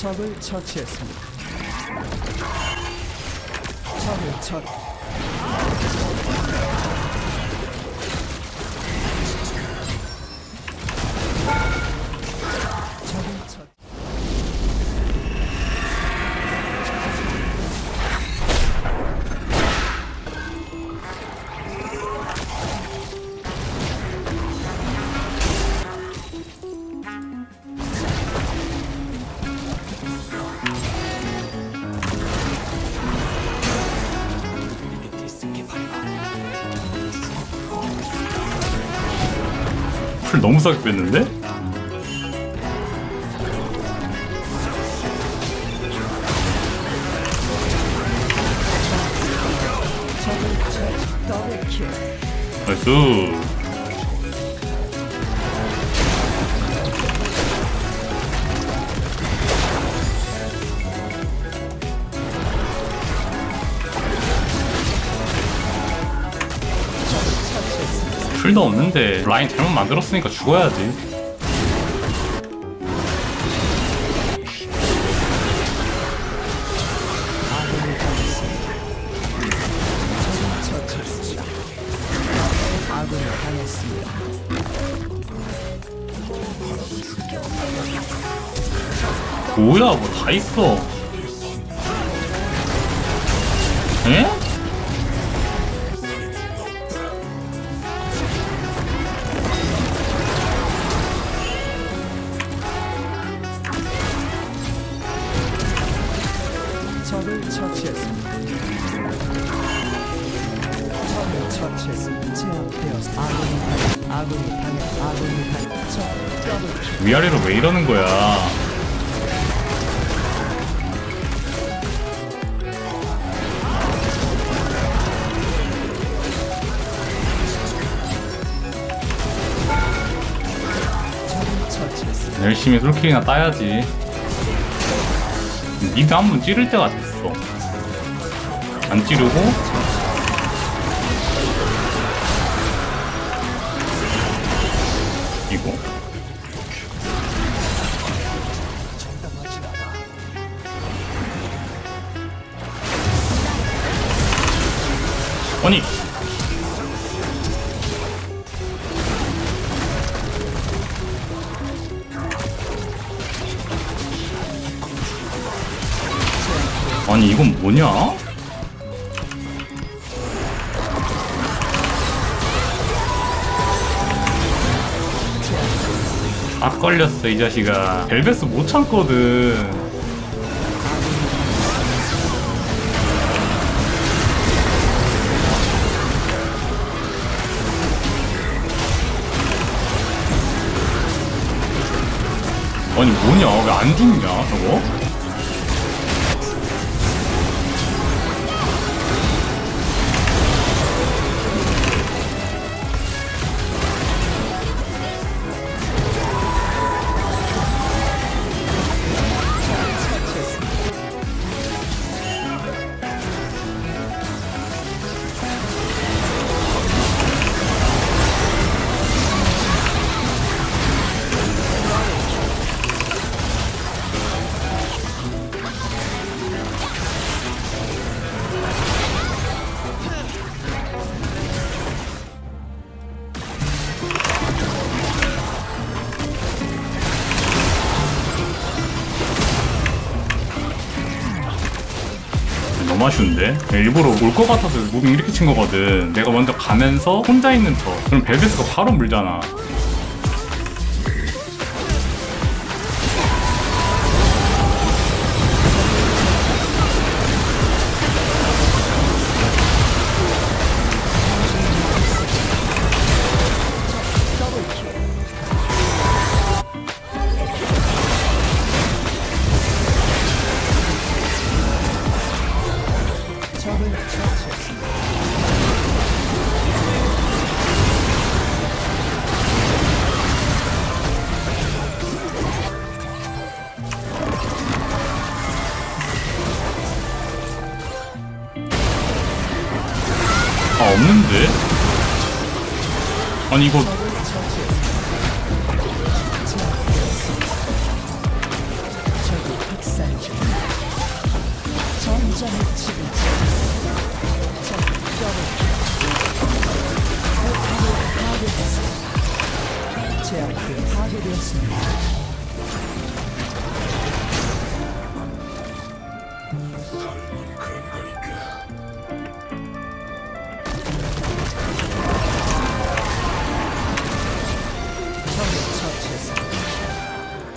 적을 처치했습니다. 적을 처 풀 너무 싸게 뺐는데? 나이스 풀도 없는데 라인 잘못 만들었으니까 죽어야지. 뭐야 뭐 다 있어 에? 적을 처치했습니다. 적을 처치했습니다. 제압되었습니다. 아군이 당 아군이 당해 아군이 당 적, 더블킬 위아래로 왜 이러는 거야. 열심히 솔킬이나 따야지 니가 한번 찌를 때가 됐어 안 찌르고. 이거. 아니 아니 이건 뭐냐? 다 걸렸어 이 자식아 벨베스 못 참거든 아니 뭐냐 왜 안 죽냐 저거? 너무 아쉬운데? 일부러 올 것 같아서 무빙 이렇게 친 거거든. 내가 먼저 가면서 혼자 있는 척. 그럼 벨베스가 바로 물잖아. 아니, 이거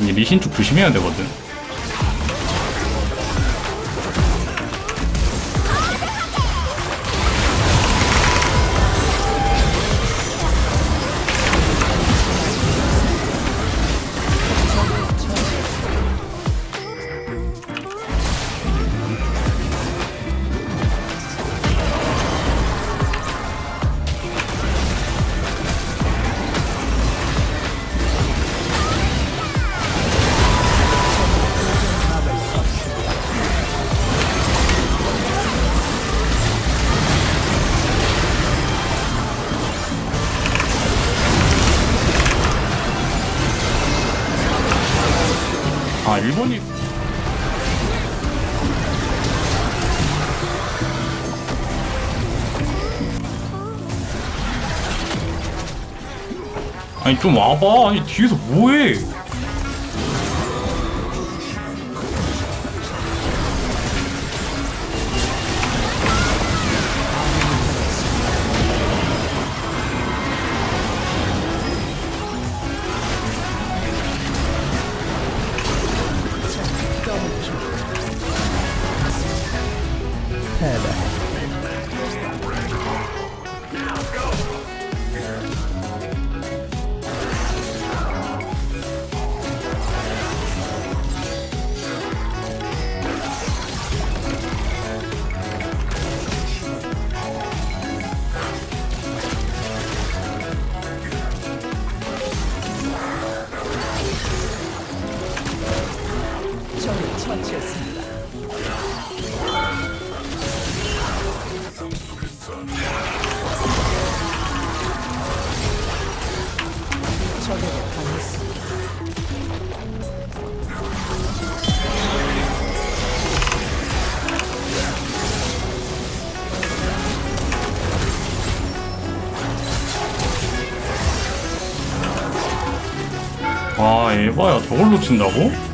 이제 리신 쪽 조심해야 되거든. 일본이 아니 좀 와봐. 아니 뒤에서 뭐해 처치했습니다. 적에게 당했습니다. 와 에바야 저걸 놓친다고?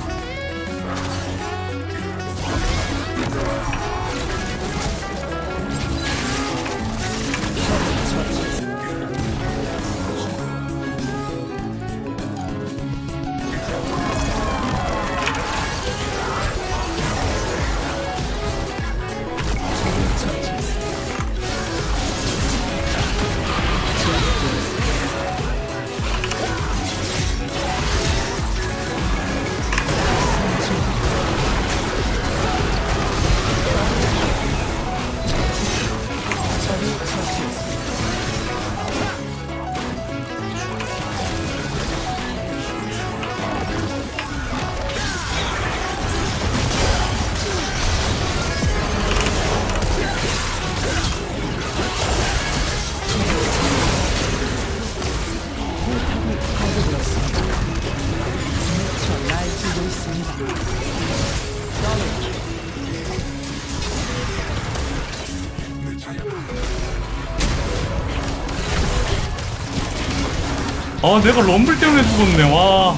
아 내가 럼블 때문에 죽었네 와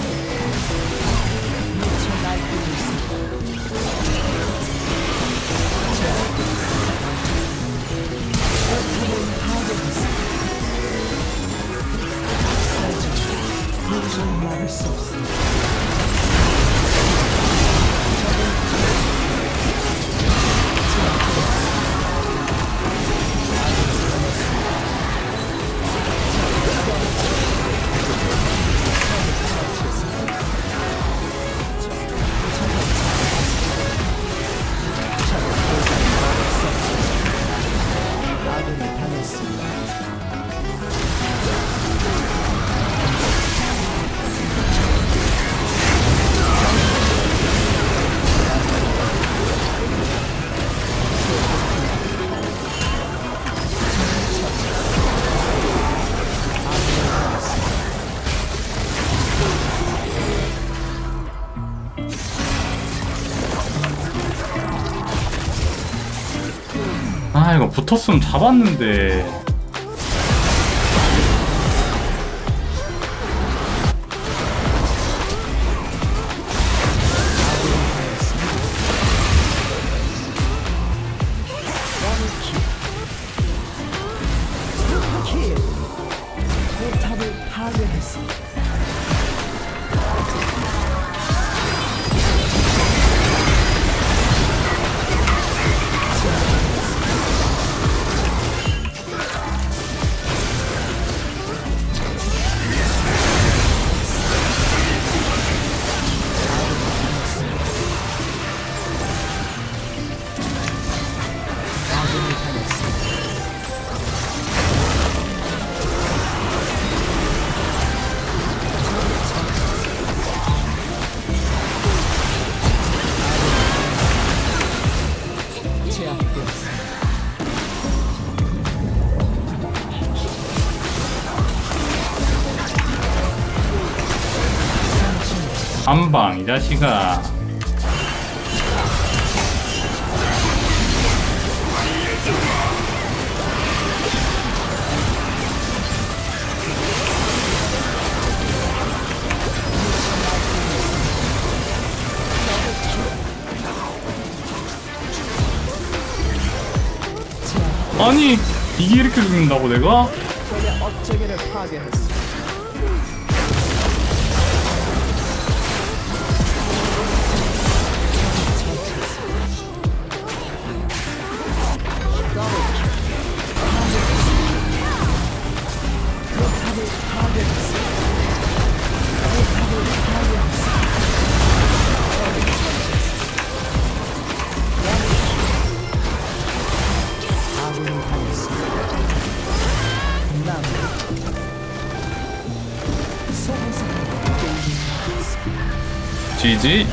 도저히 막을 수 없습니다. 아군 아 이거 붙었으면 잡았는데 킬! 포탑을 파괴했습니다. 한방 이 자식아 아니 이게 이렇게 죽는다고 내가? 击